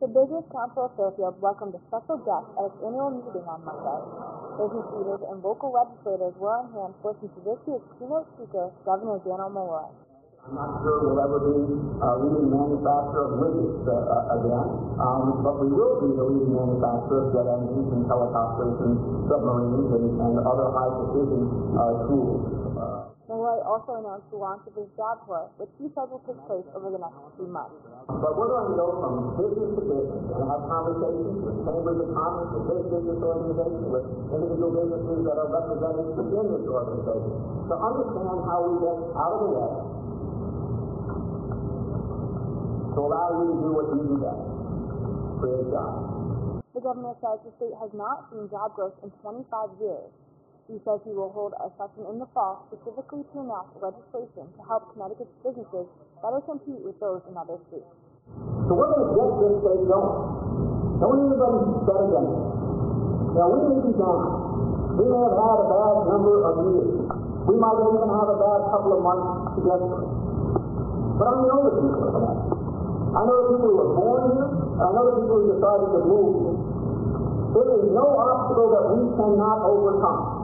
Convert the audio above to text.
The Business Council of Fairfield welcomed a special guest at its annual meeting on Monday. Business leaders and local legislators were on hand to this year's keynote speaker, Governor Dannel Malloy. I'm not sure we'll ever be a leading manufacturer of widgets uh, uh, again, um, but we will be the leading manufacturer of jet engines and helicopters and submarines and, and other high precision uh, tools. Malloy also announced the launch of his job tour, which he said will take place over the next few months. but we're going to go from business to business and have conversations with chambers of commerce, with big business organizations, with individual businesses that are represented within this organization to understand how we get out of the way to allow you to do what you do best, create jobs. The governor says the state has not seen job growth in 25 years. He says he will hold a session in the fall specifically to enact legislation to help Connecticut's businesses better compete with those in other states. So we're going to get this state going. Don't anybody bet against it. Now, we may be down. We may have had a bad number of years. We might even have a bad couple of months to get through. But I know the people of Connecticut. I know the people who were born here, and I know the people who decided to move here. There is no obstacle that we cannot overcome.